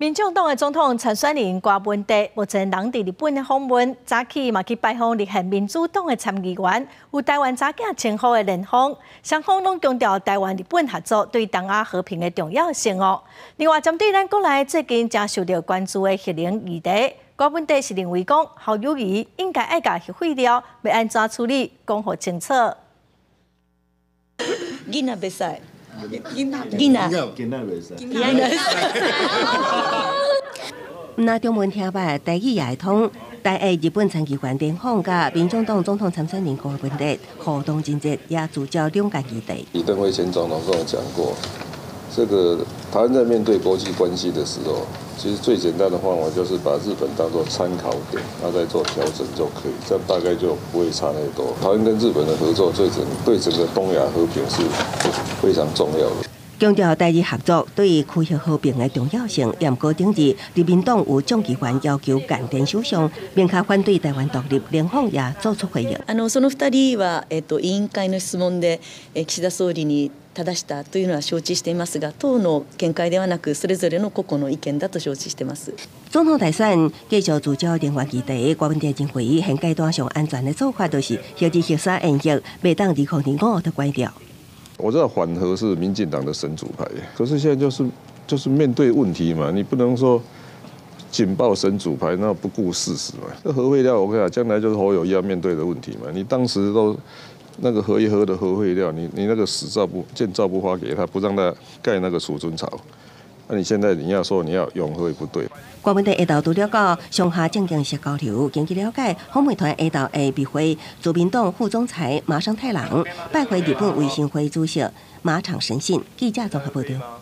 民众党的总统参选人郭文德目前人伫日本的访问，早起嘛去拜访立宪民主党的参议员，有台湾早件称呼的联访，双方拢强调台湾日本合作对东亚和平的重要性哦。另外，针对咱国内最近正受到关注的核能议题，郭文德是认为讲，好友谊应该爱甲核废料要安怎处理，讲好清楚。囡仔别使。囡仔，囡仔，囡仔袂使。囡仔。那中文听吧，台语也会通。台下日本参议员电访甲民众党总统参选人郭文德互动真热，也聚焦两个议题。李登辉前总统跟我讲过，这个台湾在面对国际关系的时候，其实最简单的方法就是把日本当做参考点，然后再做调整就可以，这样大概就不会差太多。台湾跟日本的合作，最整对整个东亚和平是非常重要的。强调台日合作对于区域和平的重要性，严格定义。立民党有众议员要求干电首相明确反对台湾独立，联方也做出回应。あのその二人はえっと委員会の質問で岸田総理に正したというのは承知していますが、党の見解ではなくそれぞれの個々の意見だと承知してます。总统大选继续聚焦电话议题，国民党认为现阶段上安全的做法就是核子核三演习，未当二零二五的关掉。 我知道缓和是民进党的神主牌，可是现在就是就是面对问题嘛，你不能说警报神主牌，那不顾事实嘛。这核废料，我跟你讲，将来就是侯友谊要面对的问题嘛。你当时都那个核一核的核废料，你你那个死照不建造不发给他，不让他盖那个储存槽。那你现在你要说你要永和也不对。国民党下道都了解上下正经是交流，根据了解，访美团下道会笔会，自民党副总裁马生太郎拜会日本维新会主席马场神信，记者综合报道。